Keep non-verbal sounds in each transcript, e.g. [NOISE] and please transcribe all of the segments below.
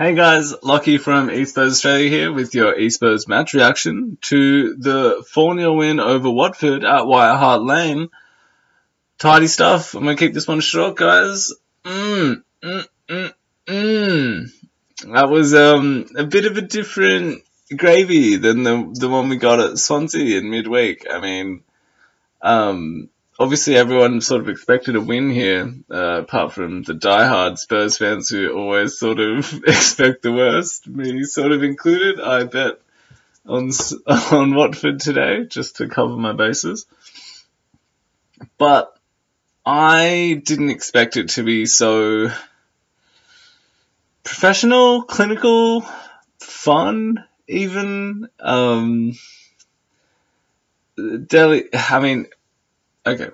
Hey guys, Locky from eSpurs Australia here with your eSpurs match reaction to the 4-0 win over Watford at White Hart Lane. Tidy stuff. I'm gonna keep this one short, guys. Mmm, mmm, mmm, mmm. That was um, a bit of a different gravy than the the one we got at Swansea in midweek. I mean, um, obviously everyone sort of expected a win here, uh, apart from the diehard Spurs fans who always sort of [LAUGHS] expect the worst, me sort of included. I bet on [LAUGHS] on Watford today just to cover my bases, but I didn't expect it to be so professional, clinical, fun, even. Um, Dele, I mean, Okay.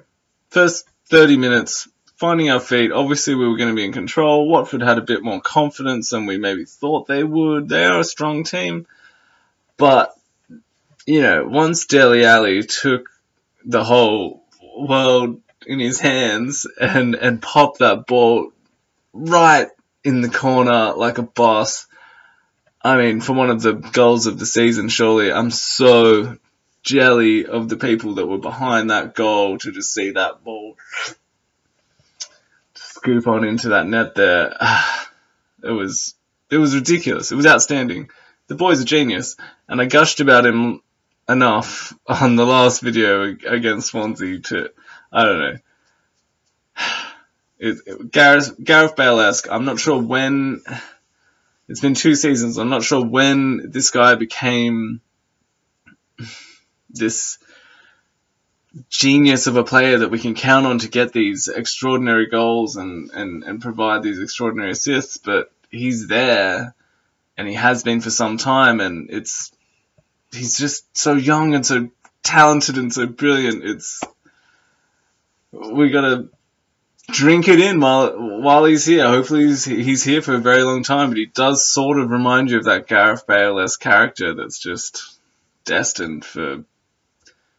First 30 minutes, finding our feet. Obviously, we were going to be in control. Watford had a bit more confidence than we maybe thought they would. They are a strong team. But, you know, once Dele Alli took the whole world in his hands and, and popped that ball right in the corner like a boss. I mean, for one of the goals of the season, surely I'm so jelly of the people that were behind that goal to just see that ball scoop on into that net there. [SIGHS] It was it was ridiculous. It was outstanding. The boy's a genius, and I gushed about him enough [LAUGHS] on the last video against Swansea to I don't know. [SIGHS] It, it, Gareth Gareth Bale-esque. I'm not sure when. [SIGHS] It's been two seasons. I'm not sure when this guy became this genius of a player that we can count on to get these extraordinary goals and, and, and provide these extraordinary assists, but he's there and he has been for some time and it's he's just so young and so talented and so brilliant. It's we gotta drink it in while while he's here. Hopefully he's he's here for a very long time, but he does sort of remind you of that Gareth Bale-esque character that's just destined for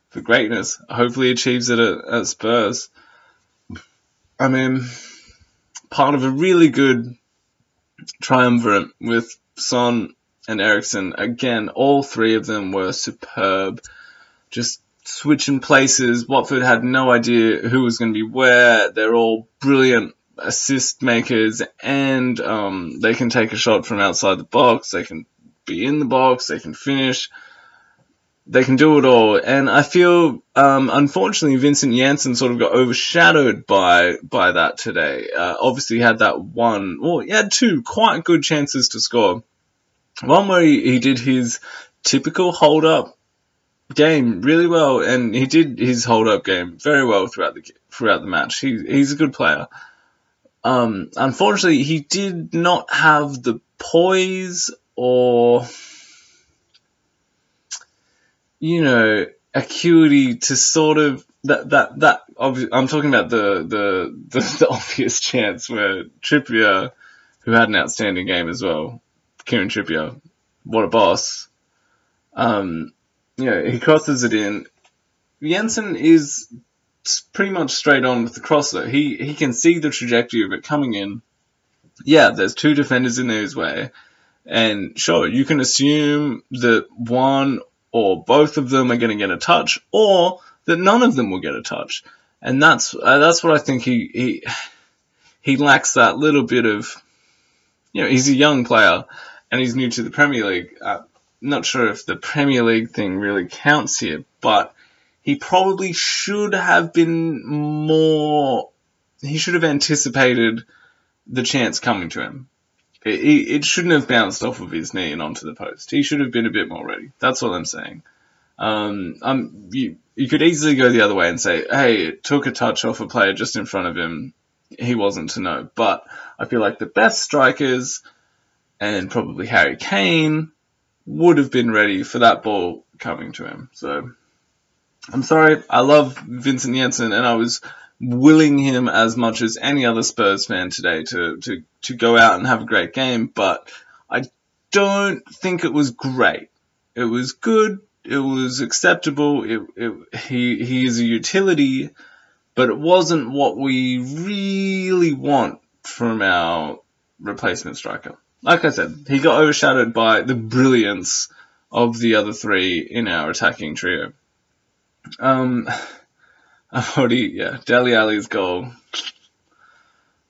for greatness. Hopefully, achieves it at, at Spurs. I mean, part of a really good triumvirate with Son and Eriksen. Again, all three of them were superb. Just switching places. Watford had no idea who was going to be where. They're all brilliant assist makers, and um, they can take a shot from outside the box. They can be in the box. They can finish they can do it all. And I feel, um, unfortunately, Vincent Janssen sort of got overshadowed by by that today. Uh, obviously, had that one, well, he had two quite good chances to score. One where he, he did his typical hold up game really well, and he did his hold up game very well throughout the throughout the match. He, he's a good player. Um, unfortunately, he did not have the poise or you know, acuity to sort of that that that I'm talking about the, the [LAUGHS] the the, obvious chance where Trippier, who had an outstanding game as well, Kieran Trippier, what a boss. Um, you know, he crosses it in. Janssen is pretty much straight on with the crosser. He he can see the trajectory of it coming in. Yeah, there's two defenders in his way, and sure, you can assume that one or both of them are going to get a touch, or that none of them will get a touch. And that's uh, that's what I think he he he lacks that little bit of, you know, he's a young player and he's new to the Premier League. Uh, not sure if the Premier League thing really counts here, but he probably should have been more. He should have anticipated the chance coming to him. It, it shouldn't have bounced off of his knee and onto the post. He should have been a bit more ready. That's what I'm saying. Um, um, you, you could easily go the other way and say, hey, it took a touch off a player just in front of him. He wasn't to know. But I feel like the best strikers and probably Harry Kane would have been ready for that ball coming to him. So I'm sorry. I love Vincent Janssen and I was willing him as much as any other Spurs fan today to, to, to go out and have a great game, but I don't think it was great. It was good. It was acceptable. It, it, he, he is a utility, but it wasn't what we really want from our replacement striker. like I said, he got overshadowed by the brilliance of the other three in our attacking trio. Um, I've already, yeah, Dele Alli's goal.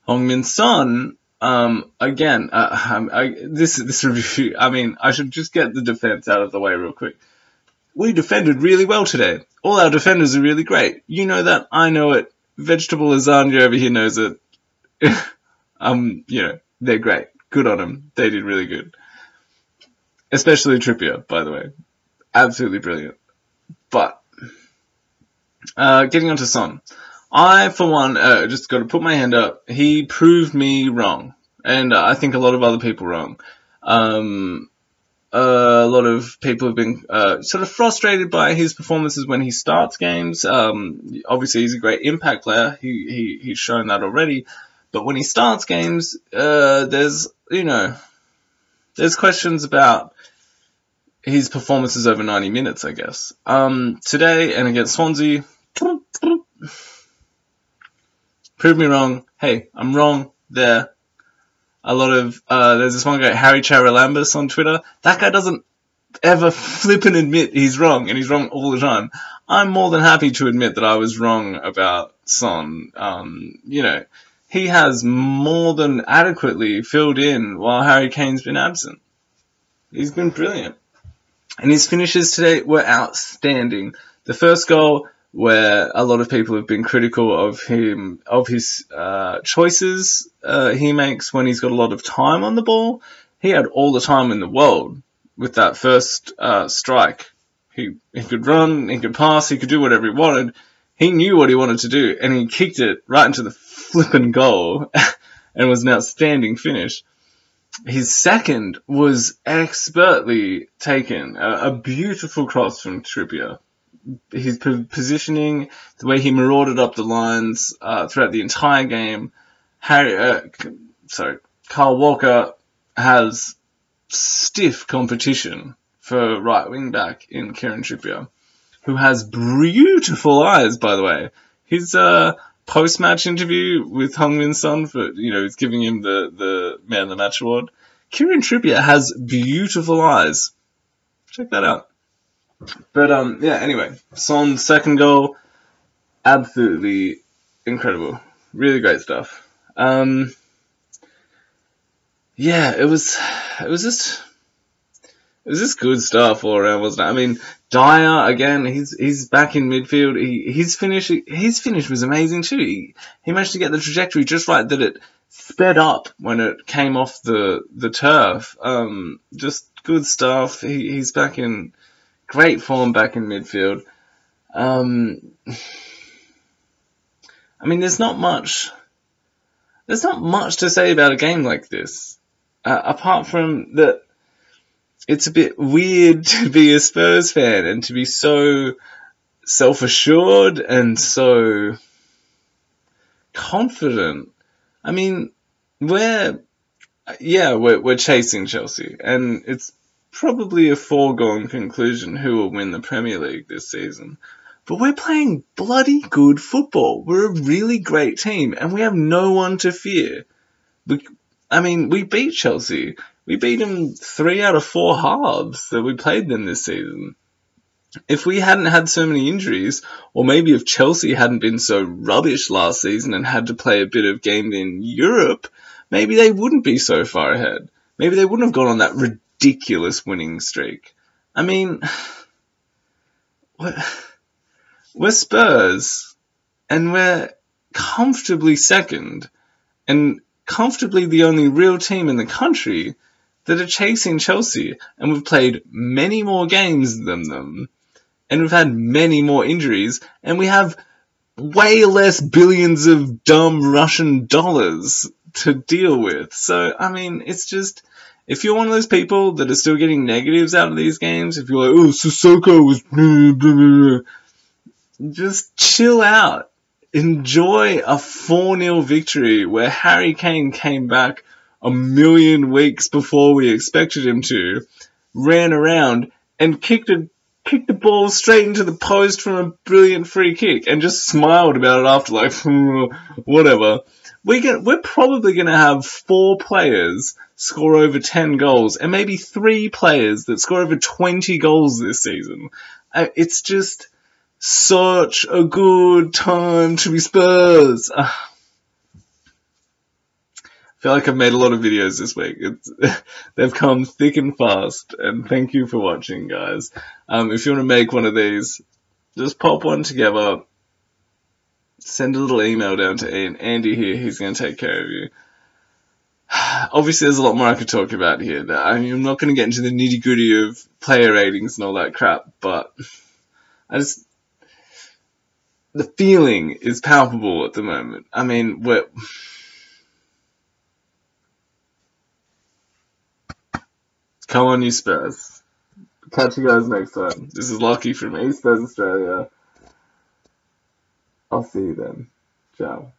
Heung-min Son, um, again, uh, I, this this review. I mean, I should just get the defense out of the way real quick. We defended really well today. All our defenders are really great. You know that. I know it. Vegetable lasagna over here knows it. [LAUGHS] um, you know, they're great. Good on them. They did really good. Especially Trippier, by the way. Absolutely brilliant. But, uh, getting on to Son. I, for one, uh, just got to put my hand up. He proved me wrong. And I think a lot of other people wrong. Um, uh, a lot of people have been uh, sort of frustrated by his performances when he starts games. Um, obviously, he's a great impact player. He, he he's shown that already. But when he starts games, uh, there's you know, there's questions about his performances over 90 minutes. I guess. Um, today and against Swansea, prove me wrong. Hey, I'm wrong there a lot of uh, there's this one guy Harry Charalambous on Twitter. That guy doesn't ever [LAUGHS] flip and admit he's wrong, and he's wrong all the time. I'm more than happy to admit that I was wrong about Son. Um, you know, he has more than adequately filled in while Harry Kane's been absent. He's been brilliant. And his finishes today were outstanding. The first goal, where a lot of people have been critical of him, of his uh, choices uh, he makes when he's got a lot of time on the ball. He had all the time in the world with that first uh, strike. He he could run, he could pass, he could do whatever he wanted. He knew what he wanted to do, and he kicked it right into the flippin' goal, [LAUGHS] and was an outstanding finish. His second was expertly taken, a, a beautiful cross from Trippier his positioning, the way he marauded up the lines uh, throughout the entire game. Harry, uh, sorry, Kyle Walker has stiff competition for right wing back in Kieran Trippier, who has beautiful eyes, by the way. His uh, post match interview with Heung-min Son for you know, he's giving him the the man of the match award. Kieran Trippier has beautiful eyes. Check that out. But um, yeah. Anyway, Son's second goal, absolutely incredible, really great stuff. Um, yeah, it was, it was just, it was just good stuff all around, wasn't it? I mean, Dier again, he's he's back in midfield. He his finish his finish was amazing too. He, he managed to get the trajectory just right that it sped up when it came off the the turf. Um, just good stuff. He, he's back in great form back in midfield. Um, I mean, there's not much. There's not much to say about a game like this, uh, apart from that. It's a bit weird [LAUGHS] to be a Spurs fan and to be so self-assured and so confident. I mean, we're yeah, we're we're chasing Chelsea, and it's probably a foregone conclusion who will win the Premier League this season. But we're playing bloody good football. We're a really great team, and we have no one to fear. We, I mean, we beat Chelsea. We beat them three out of four halves that we played them this season. If we hadn't had so many injuries, or maybe if Chelsea hadn't been so rubbish last season and had to play a bit of game in Europe, maybe they wouldn't be so far ahead. Maybe they wouldn't have gone on that ridiculous winning streak. I mean, we're Spurs, and we're comfortably second, and comfortably the only real team in the country that are chasing Chelsea, and we've played many more games than them, and we've had many more injuries, and we have way less billions of dumb Russian dollars to deal with. So, I mean, it's just, if you're one of those people that are still getting negatives out of these games, if you're like, oh, Sissoko was just chill out. Enjoy a 4-0 victory where Harry Kane came back a million weeks before we expected him to, ran around and kicked a kicked the ball straight into the post from a brilliant free kick and just smiled about it after like [LAUGHS] hmm, whatever we're gonna, we're probably going to have four players score over 10 goals and maybe three players that score over 20 goals this season. Uh, it's just such a good time to be Spurs. [SIGHS] I feel like I've made a lot of videos this week. It's, [LAUGHS] they've come thick and fast, and thank you for watching, guys. Um, if you want to make one of these, just pop one together, send a little email down to Ian. Andy here, he's going to take care of you. [SIGHS] Obviously, there's a lot more I could talk about here. I mean, I'm not going to get into the nitty gritty of player ratings and all that crap, but I just the feeling is palpable at the moment. I mean, we're Come on, you Spurs. Catch you guys next time. This is Locky from e-Spurs Australia. I'll see you then. Ciao.